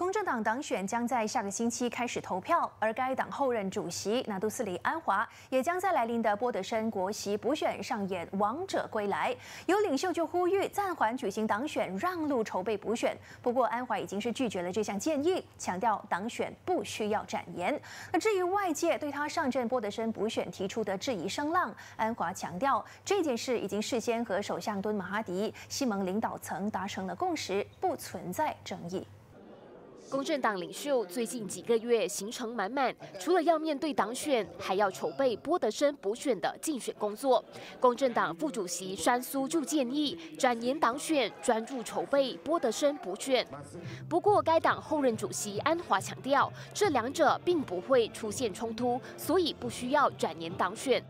公正党党选将在下个星期开始投票，而该党后任主席纳杜斯里安华也将在来临的波德申国席补选上演王者归来。有领袖就呼吁暂缓举行党选，让路筹备补选。不过安华已经是拒绝了这项建议，强调党选不需要展延。那至于外界对他上阵波德申补选提出的质疑声浪，安华强调这件事已经事先和首相敦马哈迪、西蒙领导层达成了共识，不存在争议。公正党领袖最近几个月行程满满，除了要面对党选，还要筹备波德森补选的竞选工作。公正党副主席山苏就建议转延党选，专注筹备波德森补选。不过，该党后任主席安华强调，这两者并不会出现冲突，所以不需要转延党选。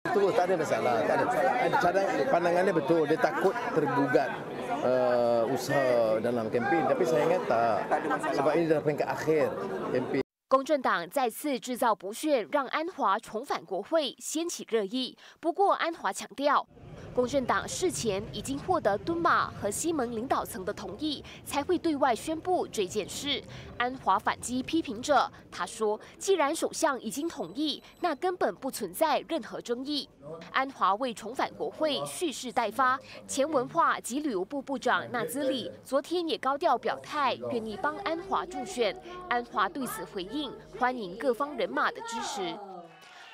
Itu tak ada masalah, tak ada. Cara pandangannya betul, dia takut tergugat uh, usaha dalam kempen. Tapi saya ingat tak, sebab ini adalah peringkat akhir kempen. 公正党再次制造不屑，让安华重返国会，掀起热议。不过，安华强调。公正党事前已经获得敦马和西蒙领导层的同意，才会对外宣布这件事。安华反击批评者，他说：“既然首相已经同意，那根本不存在任何争议。”安华为重返国会蓄势待发，前文化及旅游部部长纳兹里昨天也高调表态，愿意帮安华助选。安华对此回应，欢迎各方人马的支持。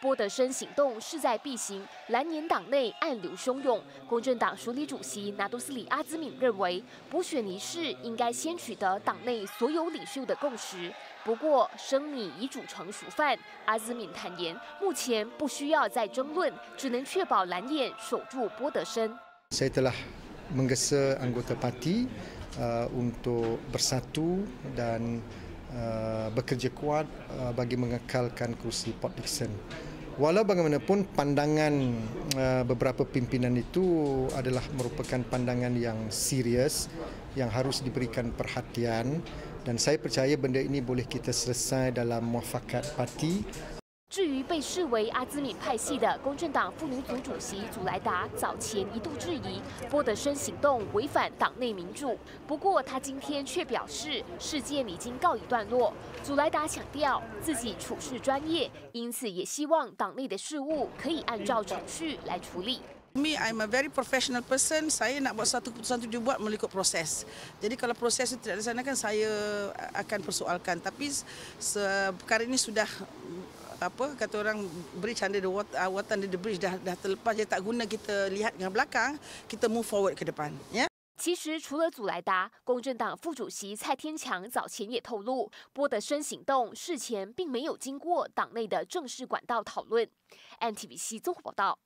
波德森行动势在必行，蓝年党内暗流汹涌。公正党署理主席拿督斯里阿兹敏认为，补选仪式应该先取得党内所有领袖的共识。不过，生米已煮成熟饭，阿兹敏坦言，目前不需要再争论，只能确保蓝眼守住波德森。Saya telah menggesa anggota parti untuk bersatu dan bekerja kuat bagi mengekalkan kursi Port Dickson. Walau bagaimanapun pandangan uh, beberapa pimpinan itu adalah merupakan pandangan yang serius yang harus diberikan perhatian. Dan saya percaya benda ini boleh kita selesai dalam muafakat parti 至于被视为阿兹敏派系的公正党妇女组主席祖莱达，早前一度质疑波德森行动违反党内民主。不过，他今天却表示事件已经告一段落。祖莱达强调自己处事专业，因此也希望党内的事务可以按照程序来处理。Me, I'm a very professional person. Saya nak buat satu keputusan tu dibuat mengikut proses. Jadi kalau proses itu tidak di sana, kan saya akan persoalkan. Tapi perkara ini sudah apa kata orang bridge under the water, uh, water under the bridge dah dah terlepas dia tak guna kita lihat dengan belakang kita move forward ke depan ya 其实，除了祖莱达，公正党副主席蔡天强早前也透露，波德森行动事前并没有经过党内的正式管道讨论。NTBC 综合报道。